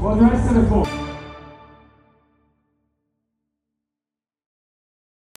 Well, the rest of the court.